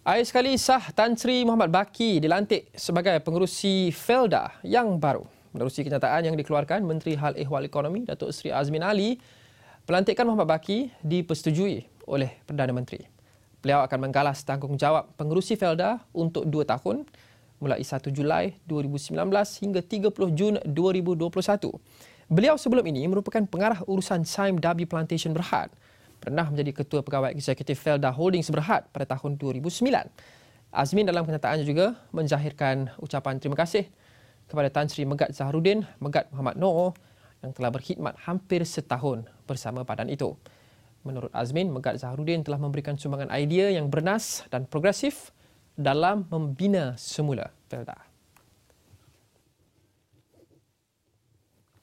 Akhir sekali sah Tan Sri Muhammad Baki dilantik sebagai pengerusi Felda yang baru. Menerusi kenyataan yang dikeluarkan Menteri Hal Ehwal Ekonomi Datuk Seri Azmin Ali, pelantikan Muhammad Baki dipersetujui oleh Perdana Menteri. Beliau akan menggalas tanggungjawab pengerusi Felda untuk dua tahun mulai 1 Julai 2019 hingga 30 Jun 2021. Beliau sebelum ini merupakan pengarah urusan Saim Dabi Plantation Berhad pernah menjadi ketua pegawai eksekutif Felda Holdings Berhad pada tahun 2009. Azmin dalam kenyataannya juga menjahirkan ucapan terima kasih kepada Tan Sri Megat Zaharuddin, Megat Muhammad Noor yang telah berkhidmat hampir setahun bersama badan itu. Menurut Azmin, Megat Zaharuddin telah memberikan sumbangan idea yang bernas dan progresif dalam membina semula Felda.